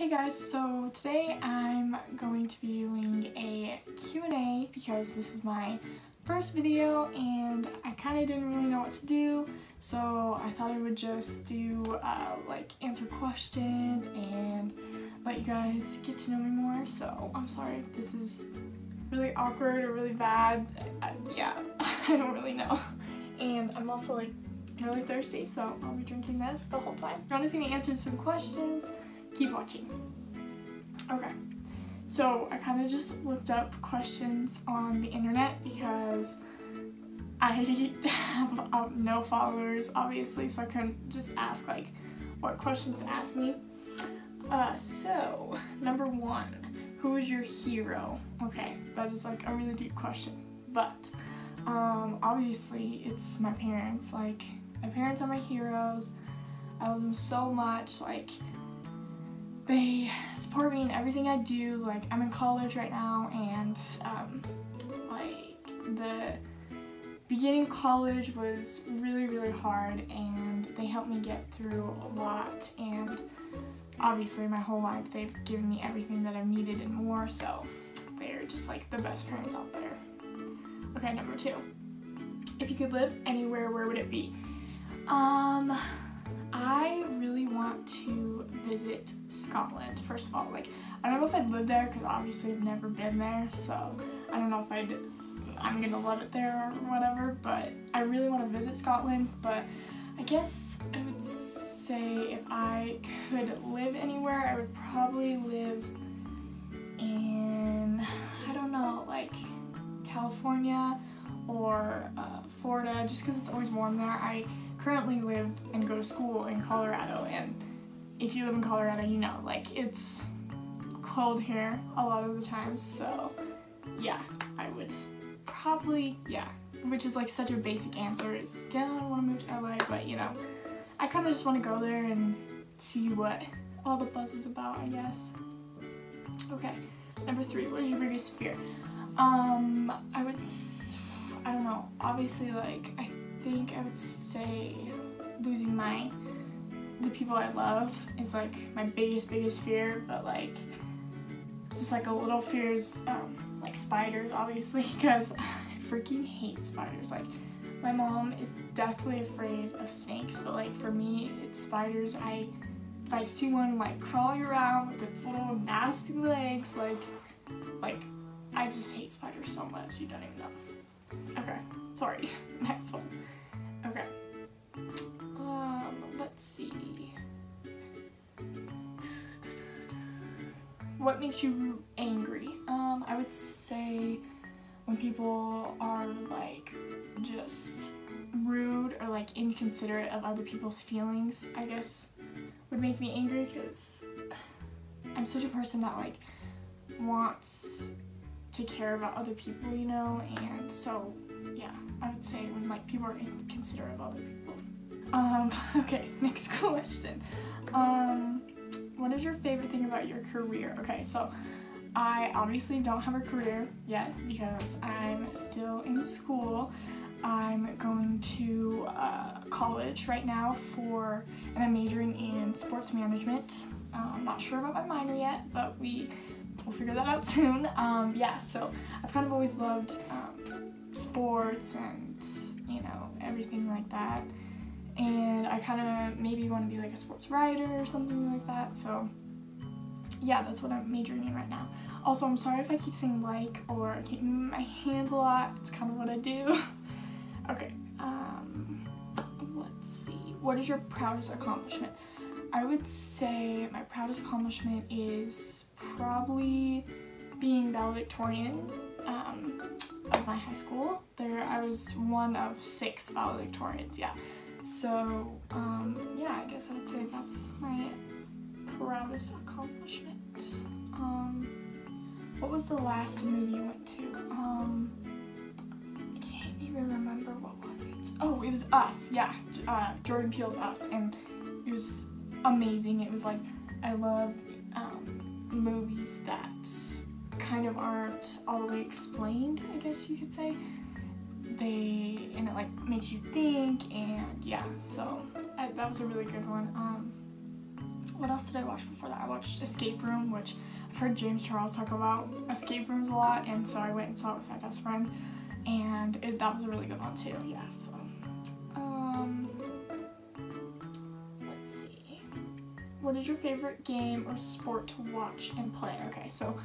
Hey guys, so today I'm going to be doing a Q&A because this is my first video and I kind of didn't really know what to do. So I thought I would just do uh, like answer questions and let you guys get to know me more. So I'm sorry if this is really awkward or really bad. I, yeah I don't really know. And I'm also like really thirsty so I'll be drinking this the whole time. If you want to see me answer some questions keep watching. Okay, so I kind of just looked up questions on the internet because I have um, no followers, obviously, so I couldn't just ask like what questions to ask me. Uh, so, number one, who is your hero? Okay, that is like a really deep question, but um, obviously it's my parents. Like, my parents are my heroes. I love them so much. Like, they support me in everything I do. Like I'm in college right now and um, like the beginning of college was really really hard and they helped me get through a lot and obviously my whole life they've given me everything that I've needed and more so they're just like the best parents out there. Okay, number two. If you could live anywhere, where would it be? Um, I really want to visit Scotland, first of all. Like, I don't know if I'd live there because obviously I've never been there, so I don't know if I'd, I'm gonna love it there or whatever, but I really want to visit Scotland, but I guess I would say if I could live anywhere, I would probably live in, I don't know, like California or uh, Florida, just because it's always warm there. I currently live and go to school in Colorado and if you live in Colorado you know like it's cold here a lot of the times so yeah I would probably yeah which is like such a basic answer is yeah I want to move to LA but you know I kind of just want to go there and see what all the buzz is about I guess. Okay number three what is your biggest fear? Um I would I don't know obviously like I think I would say losing my the people I love is like my biggest biggest fear but like just like a little fears um, like spiders obviously because I freaking hate spiders. Like my mom is definitely afraid of snakes but like for me it's spiders. I if I see one like crawling around with its little nasty legs like like I just hate spiders so much you don't even know okay sorry next one Okay. Um, let's see. What makes you angry? Um, I would say when people are like just rude or like inconsiderate of other people's feelings, I guess would make me angry because I'm such a person that like wants to care about other people, you know, and so yeah, I would say when like people are inconsiderate of other people. Um, okay, next question. Um, what is your favorite thing about your career? Okay, so I obviously don't have a career yet because I'm still in school. I'm going to uh, college right now for, and I'm majoring in sports management. Uh, I'm not sure about my minor yet, but we will figure that out soon. Um, yeah, so I've kind of always loved um, sports and you know everything like that. And I kind of maybe want to be like a sports writer or something like that so yeah that's what I'm majoring in right now. Also I'm sorry if I keep saying like or I keep moving my hands a lot. It's kind of what I do. Okay um let's see. What is your proudest accomplishment? I would say my proudest accomplishment is probably being valedictorian um, of my high school. There, I was one of six valedictorians, yeah. So, um, yeah, I guess I'd say that's my proudest accomplishment. Um, what was the last movie you went to? Um, I can't even remember what was it. Oh, it was Us, yeah. Uh, Jordan Peele's Us, and it was amazing. It was like, I love movies that kind of aren't all the way explained, I guess you could say. They, and it like makes you think, and yeah, so I, that was a really good one. Um, what else did I watch before that? I watched Escape Room, which I've heard James Charles talk about escape rooms a lot, and so I went and saw it with my best friend, and it, that was a really good one too. Yeah. So, What is your favorite game or sport to watch and play? Okay, so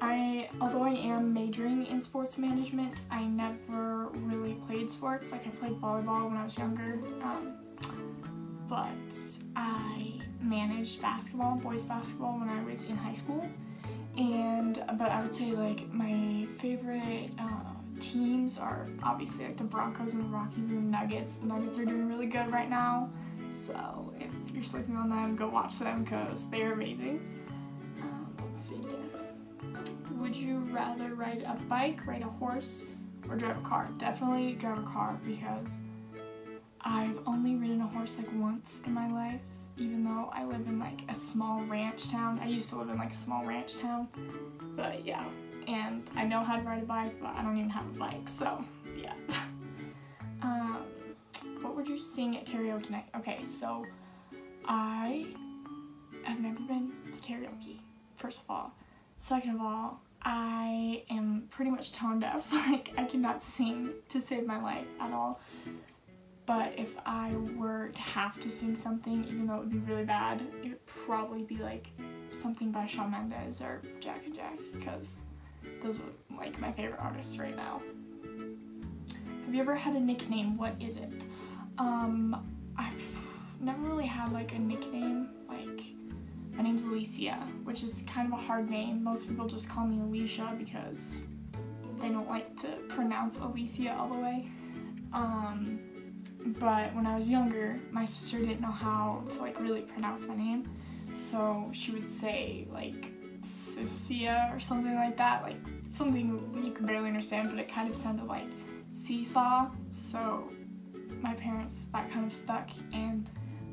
I, although I am majoring in sports management, I never really played sports. Like I played volleyball when I was younger, um, but I managed basketball, boys basketball, when I was in high school. And but I would say like my favorite uh, teams are obviously like the Broncos and the Rockies and the Nuggets. The Nuggets are doing really good right now, so if you're sleeping on them, go watch them because they're amazing. Um, let's see. Would you rather ride a bike, ride a horse, or drive a car? Definitely drive a car because I've only ridden a horse like once in my life even though I live in like a small ranch town. I used to live in like a small ranch town, but yeah. And I know how to ride a bike, but I don't even have a bike, so yeah. um, what would you sing at karaoke night? Okay, so I have never been to karaoke, first of all. Second of all, I am pretty much tone deaf. like, I cannot sing to save my life at all but if I were to have to sing something, even though it would be really bad, it would probably be like something by Shawn Mendes or Jack and Jack, because those are like my favorite artists right now. Have you ever had a nickname? What is it? Um, I've never really had like a nickname. Like, my name's Alicia, which is kind of a hard name. Most people just call me Alicia because they don't like to pronounce Alicia all the way. Um, but when I was younger, my sister didn't know how to like really pronounce my name, so she would say like Cecilia or something like that, like something you could barely understand, but it kind of sounded like seesaw. So my parents that kind of stuck, and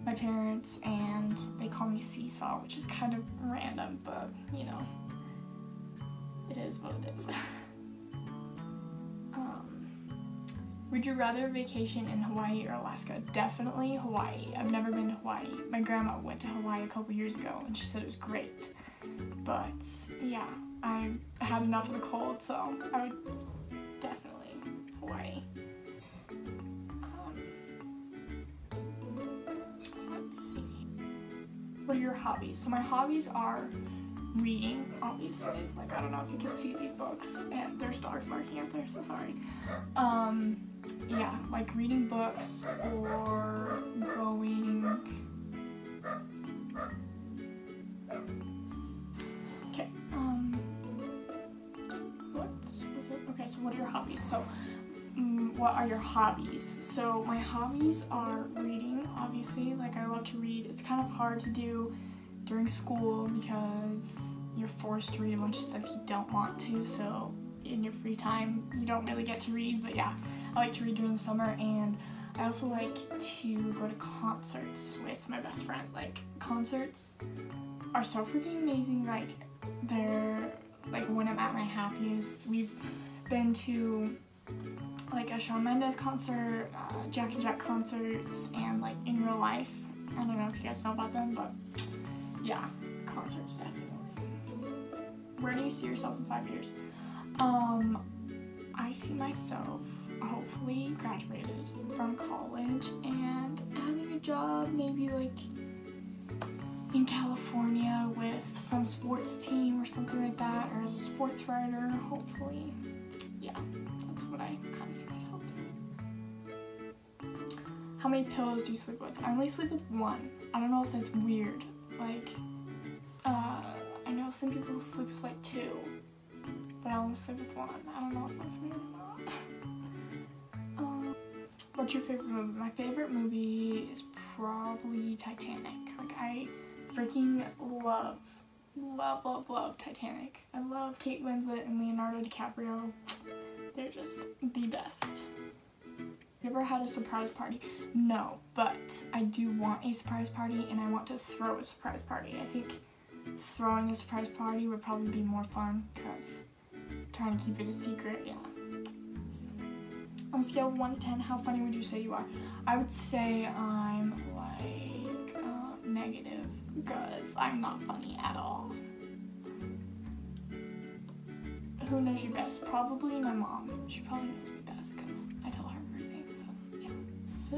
my parents and they call me seesaw, which is kind of random, but you know, it is what it is. Um, would you rather vacation in Hawaii or Alaska? Definitely Hawaii. I've never been to Hawaii. My grandma went to Hawaii a couple years ago and she said it was great. But yeah, I had enough of the cold, so I would What are your hobbies? So my hobbies are reading, obviously. Like, I don't know if you can see these books, and there's dogs barking up there, so sorry. Um, yeah, like reading books or going. Okay. Um. What was it? Okay, so what are your hobbies? So, um, what are your hobbies? So my hobbies are reading. Obviously, like I love to read. It's kind of hard to do during school because you're forced to read a bunch of stuff you don't want to. So in your free time, you don't really get to read. But yeah. I like to read during the summer and I also like to go to concerts with my best friend. Like concerts are so freaking amazing. Like they're like when I'm at my happiest. We've been to like a Shawn Mendes concert, uh, Jack and Jack concerts, and like in real life. I don't know if you guys know about them, but yeah, concerts definitely. Where do you see yourself in five years? Um, I see myself hopefully graduated from college and having a job maybe like in California with some sports team or something like that or as a sports writer hopefully yeah that's what I kind of see myself doing. How many pillows do you sleep with? I only sleep with one. I don't know if that's weird. Like uh, I know some people sleep with like two but I only sleep with one. I don't know if that's weird or not. What's your favorite movie? My favorite movie is probably Titanic. Like, I freaking love, love, love, love Titanic. I love Kate Winslet and Leonardo DiCaprio. They're just the best. You ever had a surprise party? No, but I do want a surprise party and I want to throw a surprise party. I think throwing a surprise party would probably be more fun because trying to keep it a secret, yeah. On a scale of 1 to 10, how funny would you say you are? I would say I'm because I'm not funny at all. Who knows you best? Probably my mom. She probably knows me best because I tell her everything. So yeah. So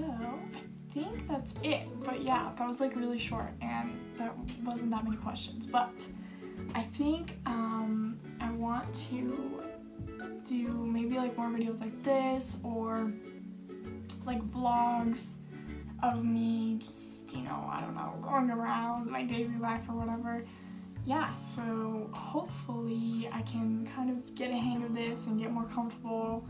I think that's it. But yeah, that was like really short and that wasn't that many questions. But I think um, I want to do maybe like more videos like this or like vlogs of me just, you know, I don't know, going around my daily life or whatever. Yeah, so hopefully I can kind of get a hang of this and get more comfortable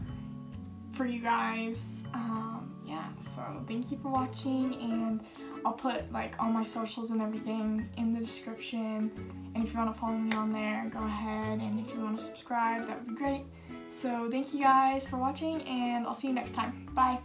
for you guys. Um, yeah, so thank you for watching and I'll put like all my socials and everything in the description. And if you want to follow me on there, go ahead. And if you want to subscribe, that would be great. So thank you guys for watching and I'll see you next time. Bye.